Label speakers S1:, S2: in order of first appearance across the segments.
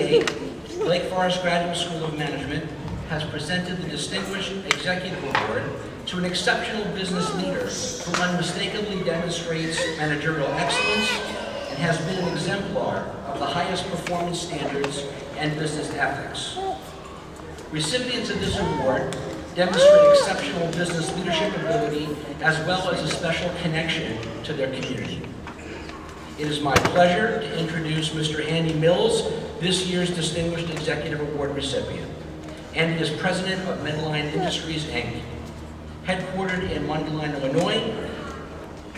S1: Lake Forest Graduate School of Management has presented the Distinguished Executive Award to an exceptional business leader who unmistakably demonstrates managerial excellence and has been an exemplar of the highest performance standards and business ethics. Recipients of this award demonstrate exceptional business leadership ability as well as a special connection to their community. It is my pleasure to introduce Mr. Andy Mills, this year's Distinguished Executive Award recipient. Andy is president of Medline Industries, Inc. Headquartered in Mundelein, Illinois,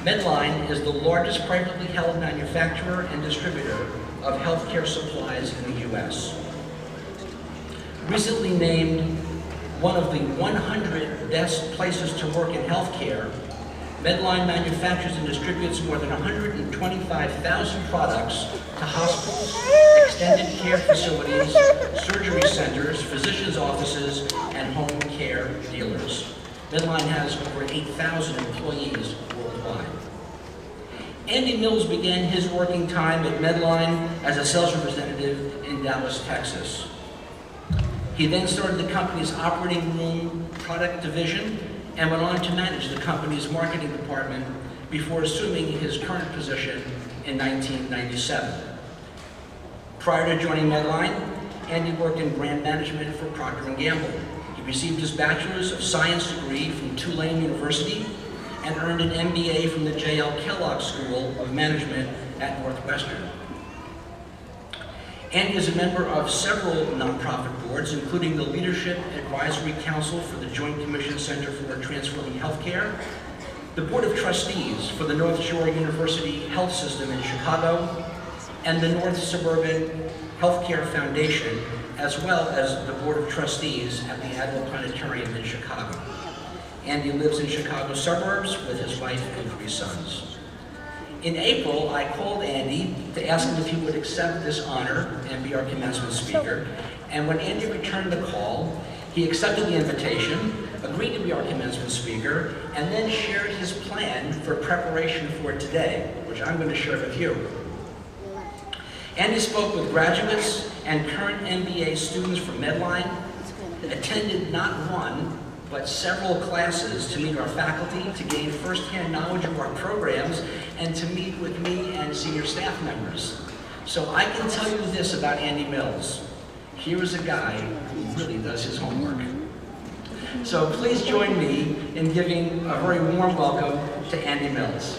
S1: Medline is the largest privately held manufacturer and distributor of healthcare supplies in the U.S. Recently named one of the 100 best places to work in healthcare Medline manufactures and distributes more than 125,000 products to hospitals, extended care facilities, surgery centers, physicians' offices, and home care dealers. Medline has over 8,000 employees worldwide. Andy Mills began his working time at Medline as a sales representative in Dallas, Texas. He then started the company's operating room product division and went on to manage the company's marketing department before assuming his current position in 1997. Prior to joining Medline, Andy worked in brand management for Procter & Gamble. He received his Bachelor's of Science degree from Tulane University and earned an MBA from the J.L. Kellogg School of Management at Northwestern. Andy is a member of several nonprofit boards, including the Leadership Advisory Council for the Joint Commission Center for Transforming Healthcare, the Board of Trustees for the North Shore University Health System in Chicago, and the North Suburban Healthcare Foundation, as well as the Board of Trustees at the Adler Planetarium in Chicago. Andy lives in Chicago suburbs with his wife and three sons. In April, I called Andy to ask him if he would accept this honor and be our commencement speaker. And when Andy returned the call, he accepted the invitation, agreed to be our commencement speaker, and then shared his plan for preparation for today, which I'm going to share with you. Andy spoke with graduates and current MBA students from Medline, attended not one, but several classes to meet our faculty, to gain firsthand knowledge of our programs, and to meet with me and senior staff members. So I can tell you this about Andy Mills. Here is a guy who really does his homework. So please join me in giving a very warm welcome to Andy Mills.